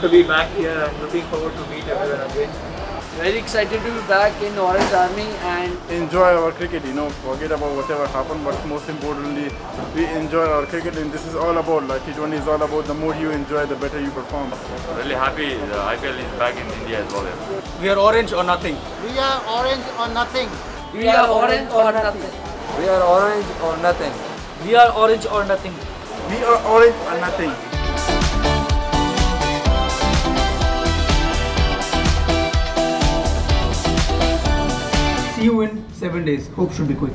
good to be back here and looking forward to meet everyone again. Very excited to be back in Orange Army and enjoy our cricket, you know, forget about whatever happened, but most importantly, we enjoy our cricket and this is all about, like T20 is all about the more you enjoy, the better you perform. Really happy the IPL is back in India as well. We are orange or nothing. We are orange or nothing. we are orange or nothing. We are orange or nothing. We are orange or nothing. We are orange or nothing. See you in seven days. Hope should be quick.